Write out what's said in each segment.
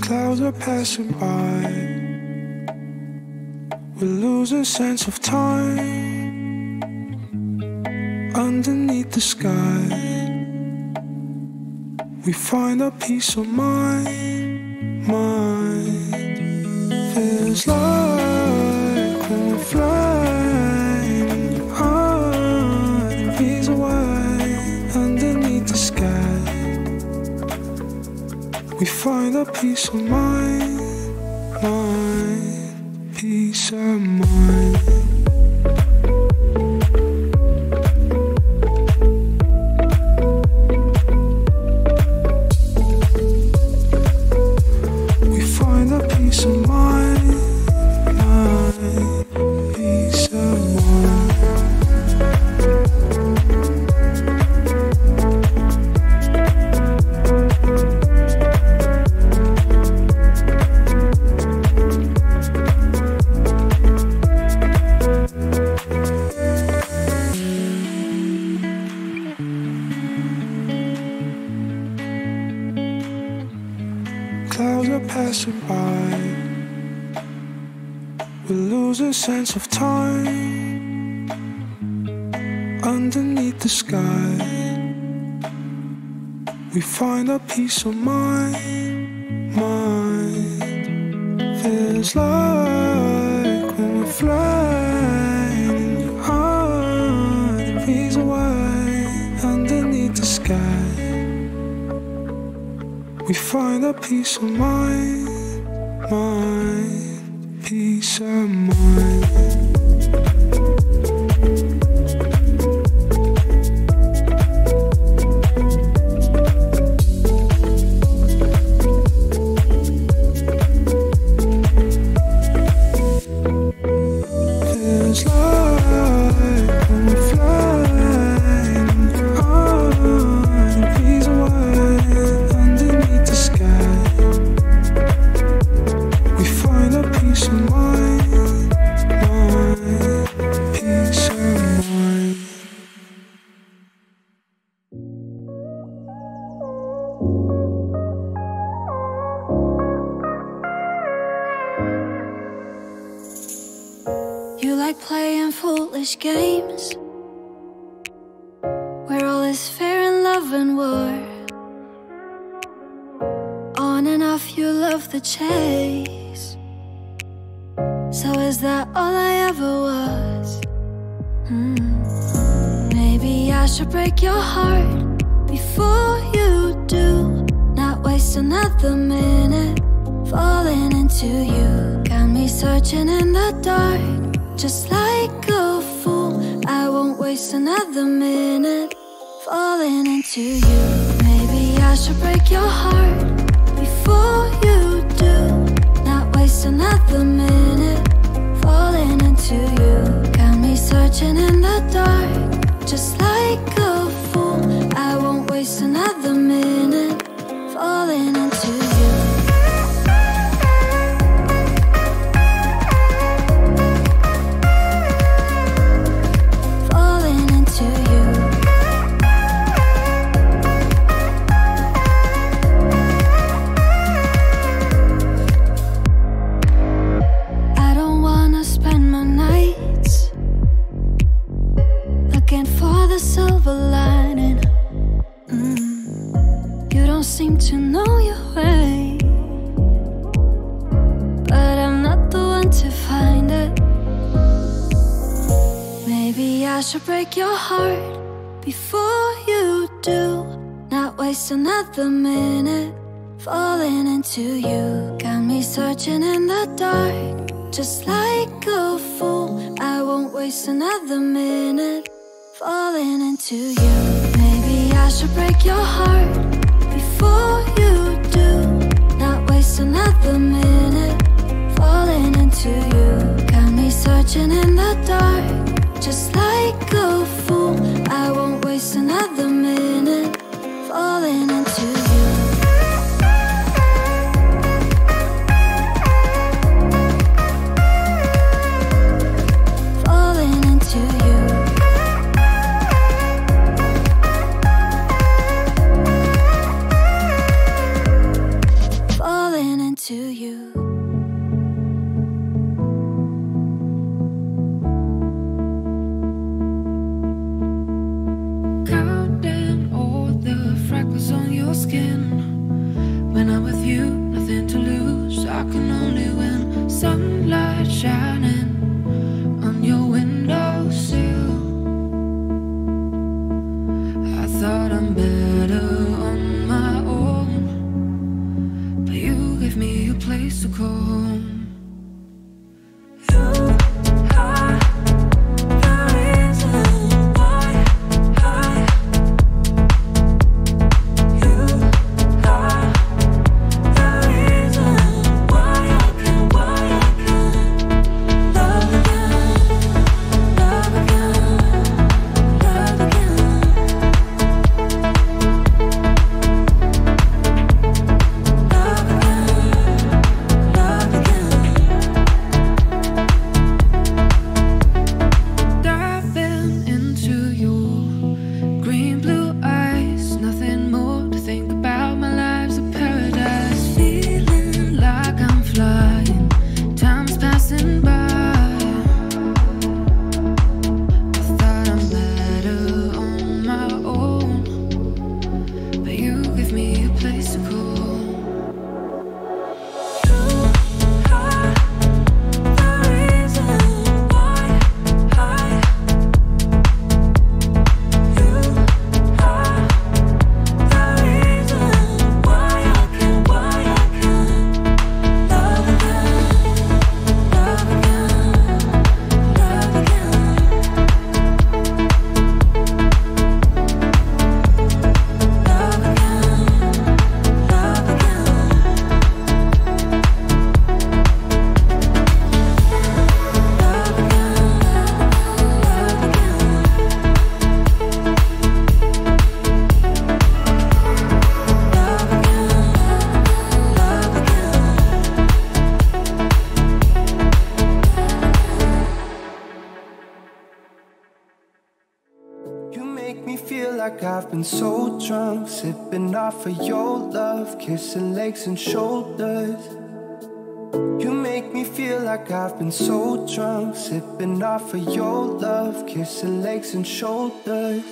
Clouds are passing by. We lose a sense of time underneath the sky. We find a peace of mind. Mind feels like when we're flying find a peace of mind, mind, peace of mind. Passing by. We lose a sense of time underneath the sky. We find a peace of mind. Mind feels like We find a peace of mind, mind, peace of mind. Chase. So, is that all I ever was? Hmm. Maybe I should break your heart before you do. Not waste another minute falling into you. Got me searching in the dark, just like a fool. I won't waste another minute falling into you. Maybe I should break your heart Waste another minute falling into you. Got me searching in the dark, just like in the dark, just like a fool. I won't waste another minute been so drunk, sipping off of your love, kissing legs and shoulders. You make me feel like I've been so drunk, sipping off of your love, kissing legs and shoulders.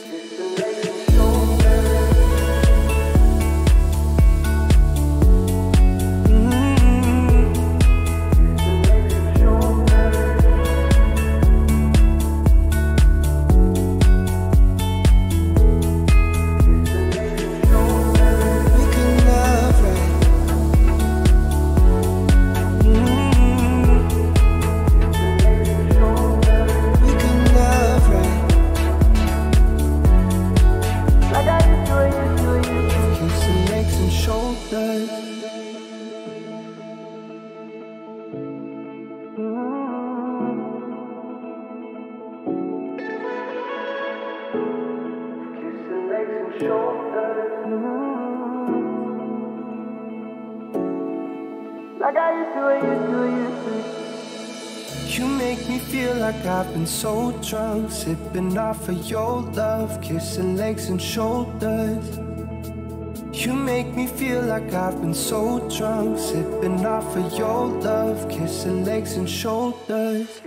So drunk, sipping off of your love, kissing legs and shoulders. You make me feel like I've been so drunk, sipping off of your love, kissing legs and shoulders.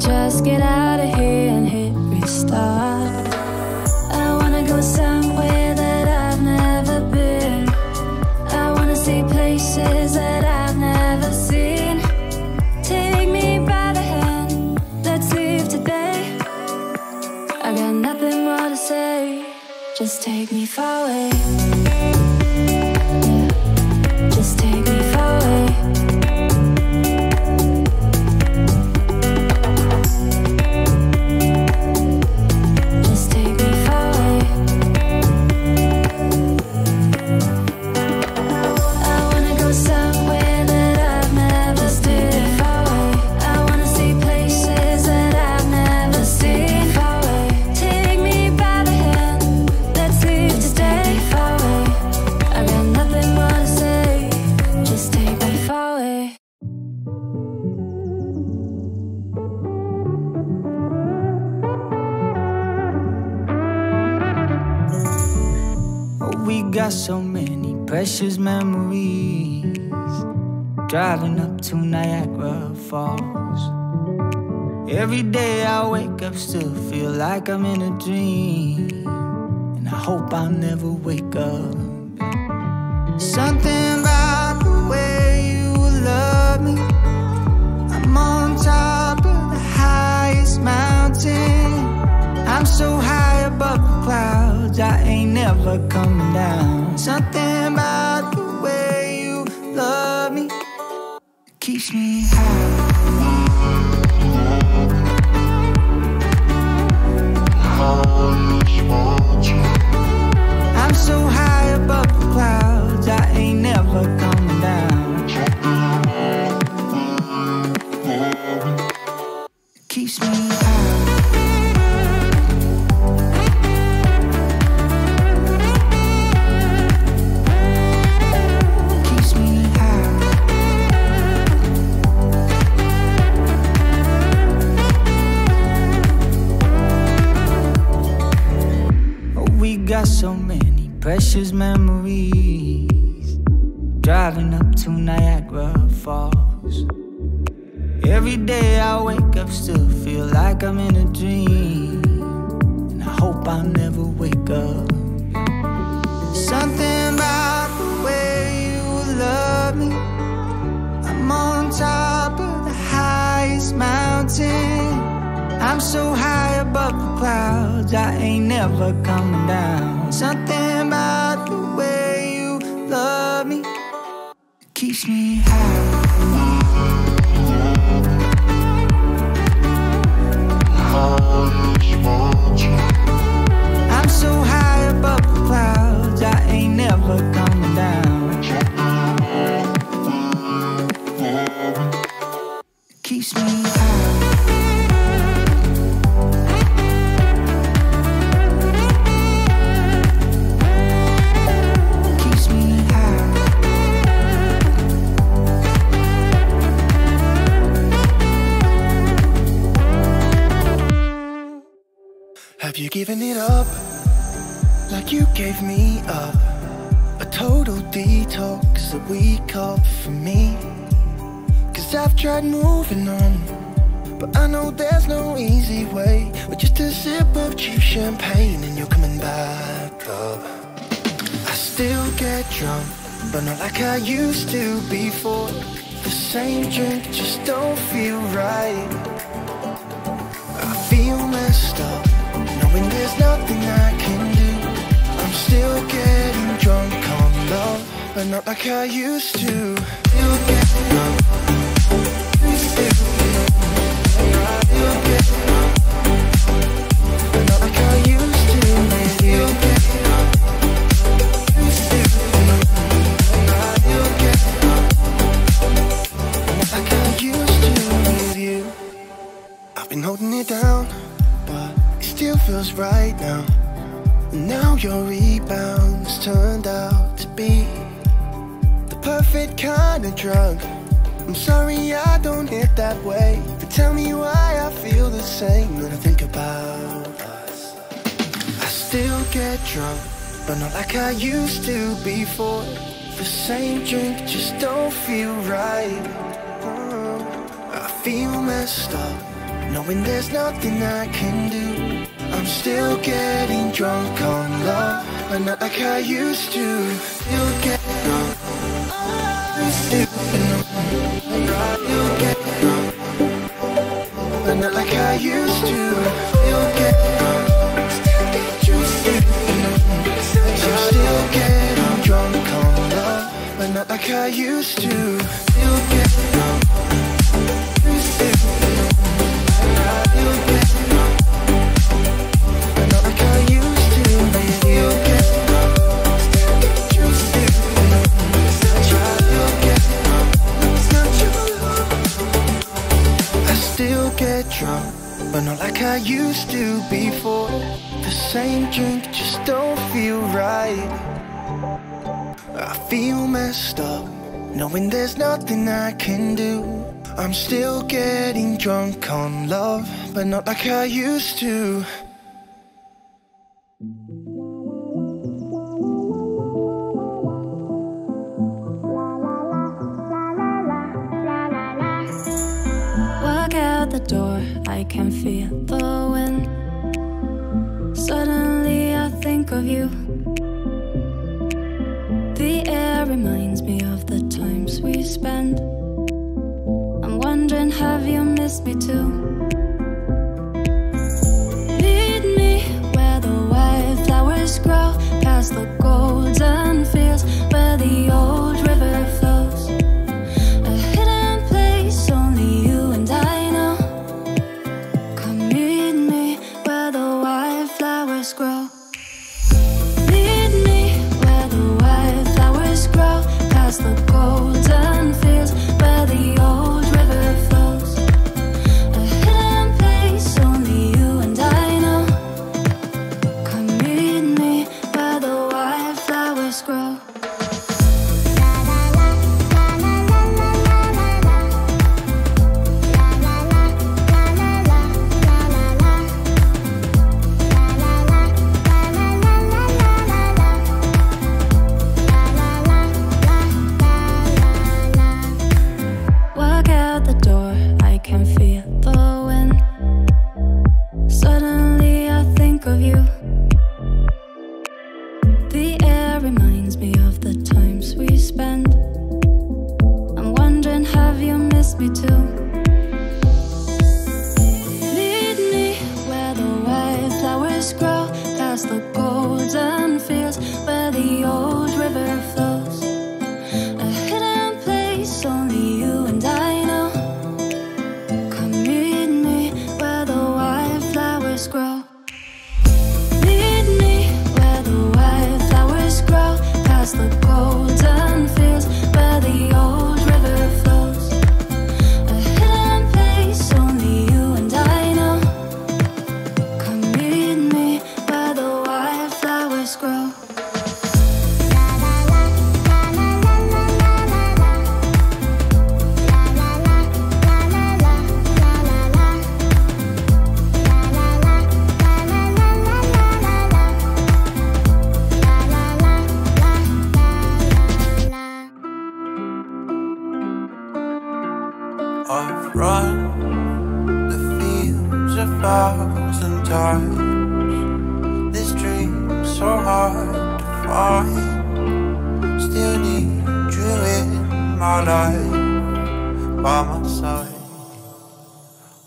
just get out. Precious memories. Driving up to Niagara Falls. Every day I wake up still feel like I'm in a dream. And I hope I'll never wake up. Something about the way you love me. I'm on top of the highest mountain I'm so high above the clouds I ain't never coming down Something about the way you love me keeps me high. I'm so high above the clouds, I ain't never coming precious memories Driving up to Niagara Falls. Every day I wake up, still feel like I'm in a dream. And I hope I'll never wake up. Something about the way you love me. I'm on top of the highest mountain. I'm so high above the clouds, I ain't never coming down. Something about the way you love me keeps me high. You given it up like you gave me up? A total detox, a week off for me. Cause I've tried moving on, but I know there's no easy way. With just a sip of cheap champagne and you're coming back up. I still get drunk, but not like I used to before. The same drink just don't feel right. I feel messed up, knowing there's nothing I can do. I'm still getting drunk on love, but not like I used to. You get drunk. Your rebounds turned out to be the perfect kind of drug. I'm sorry I don't hit that way, but tell me why I feel the same when I think about us. I still get drunk, but not like I used to before. The same drink just don't feel right. I feel messed up, knowing there's nothing I can do. I'm still getting drunk on love, but not like I used to. You get drunk, you still get drunk, but not like I used to. You get drunk, still still getting drunk on love, but not like I used to. You get still get drunk. Feel messed up, knowing there's nothing I can do. I'm still getting drunk on love, but not like I used to. Walk out the door, I can feel the wind. Suddenly I think of you. Spent. I'm wondering, have you missed me too?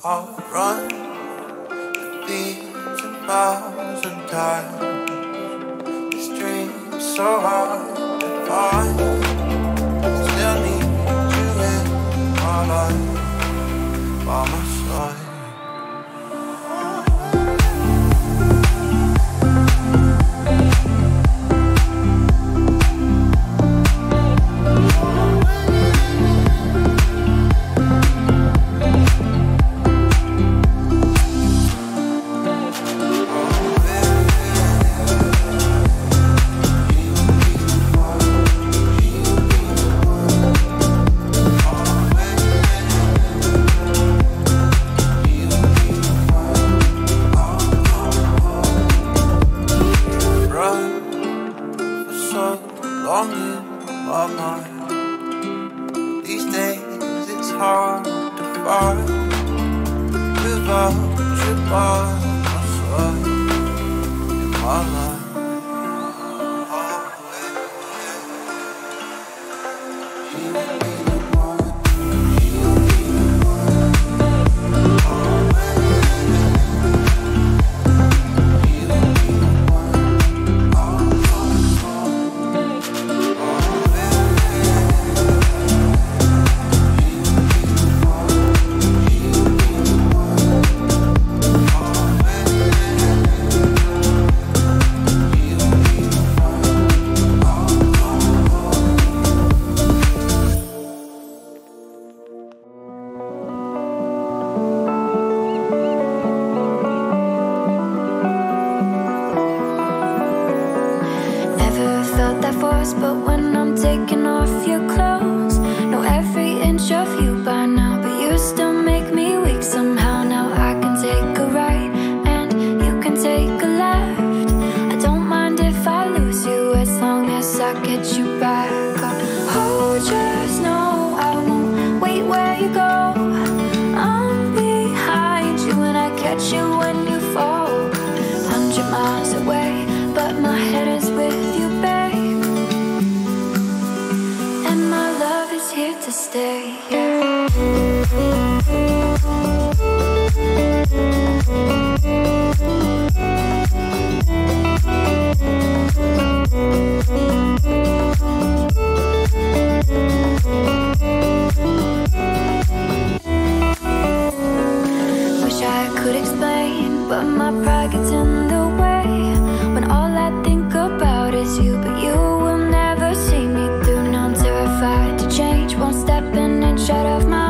I'll run a thousand miles in time. This dream's so hard to find. then it shut off my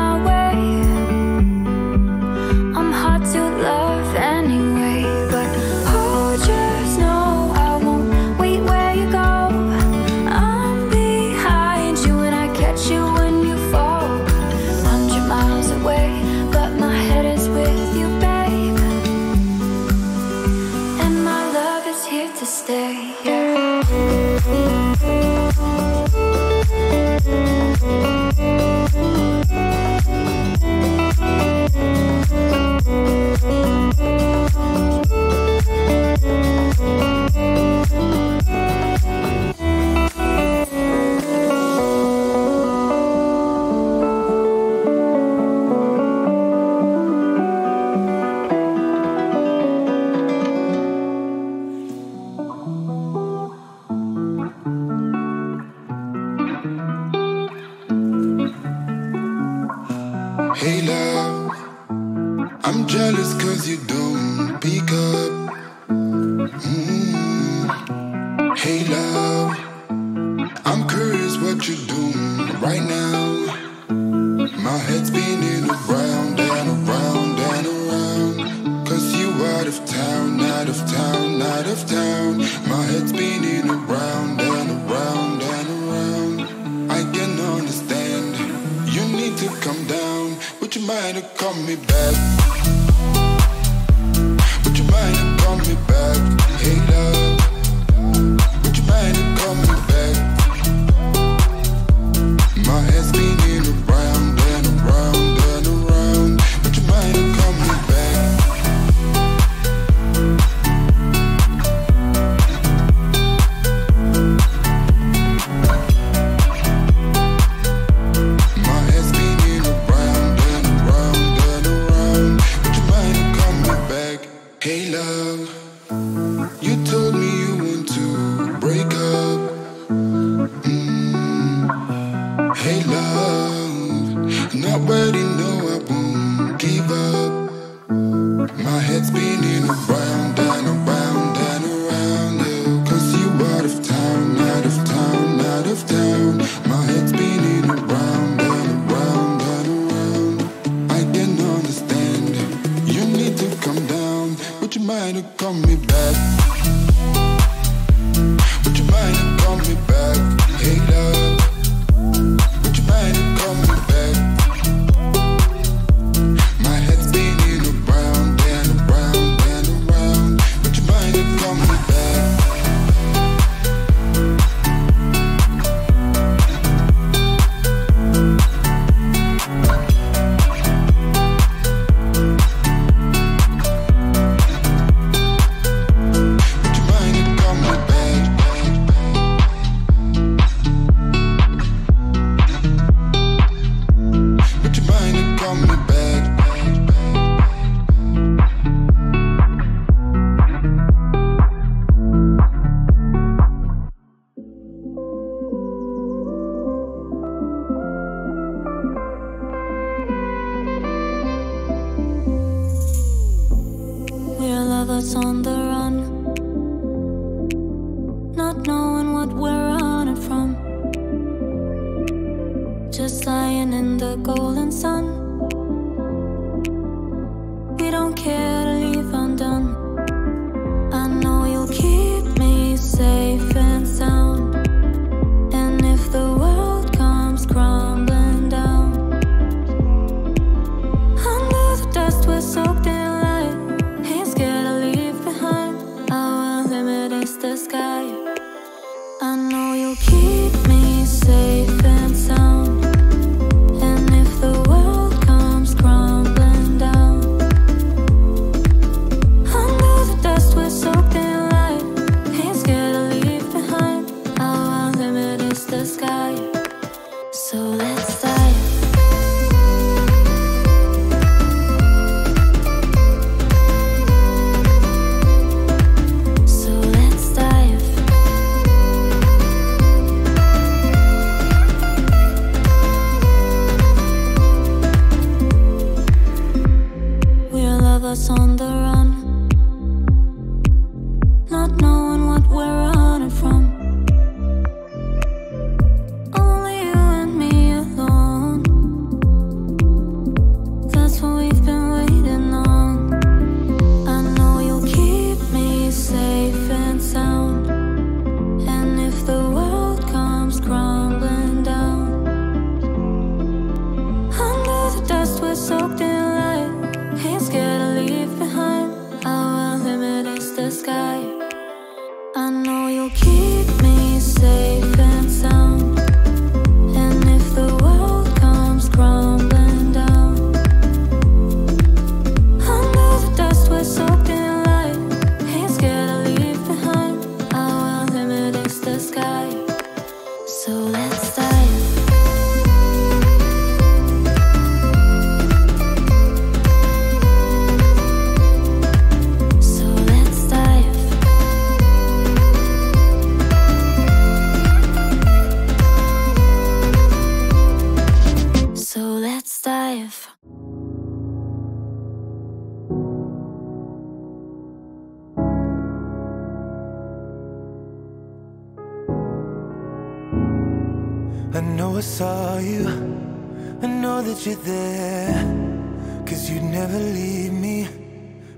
that you're there Cause you'd never leave me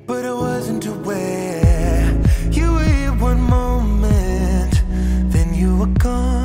But I wasn't aware. You were here one moment Then you were gone.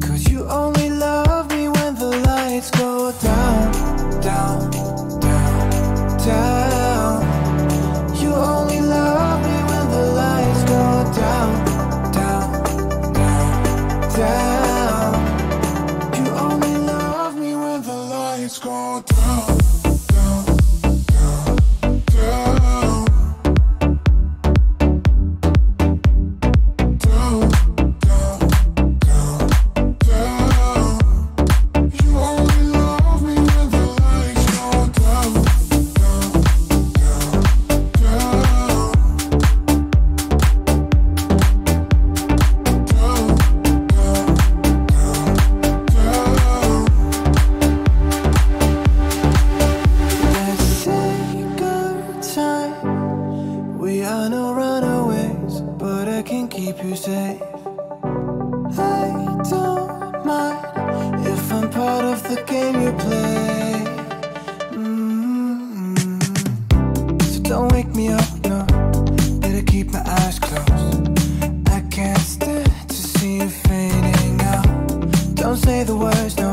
Cause you only love me when the lights go down, down, down, down? wake me up, no. Better keep my eyes closed. I can't stand to see you fading out. Don't say the words, no.